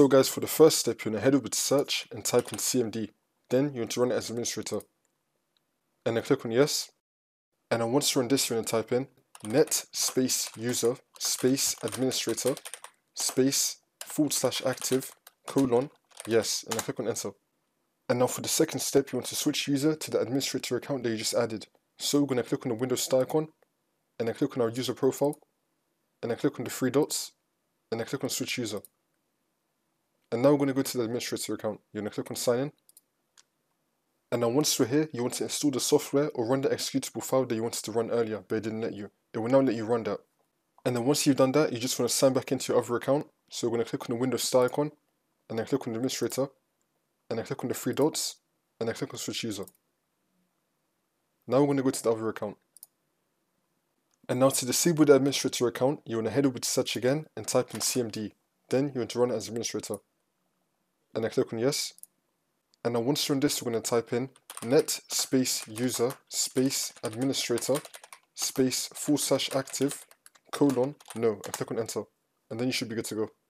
So guys, for the first step, you're going to head over to search and type in CMD. Then you want to run it as administrator. And then click on yes. And then once you run this, you're going to type in net space user space administrator space forward slash active colon yes. And then click on enter. And now for the second step, you want to switch user to the administrator account that you just added. So we're going to click on the Windows Start icon, and then click on our user profile, and then click on the three dots, and then click on switch user. And now we're going to go to the administrator account. You're going to click on sign in. And now once we're here, you want to install the software or run the executable file that you wanted to run earlier, but it didn't let you. It will now let you run that. And then once you've done that, you just want to sign back into your other account. So we're going to click on the Windows Start icon, and then click on the administrator, and then click on the three dots, and then click on switch user. Now we're going to go to the other account. And now to disable the administrator account, you want to head over to search again and type in CMD. Then you want to run it as administrator. And then click on yes. And then once you're on this, we're going to type in net space user space administrator space full slash active colon no and click on enter. And then you should be good to go.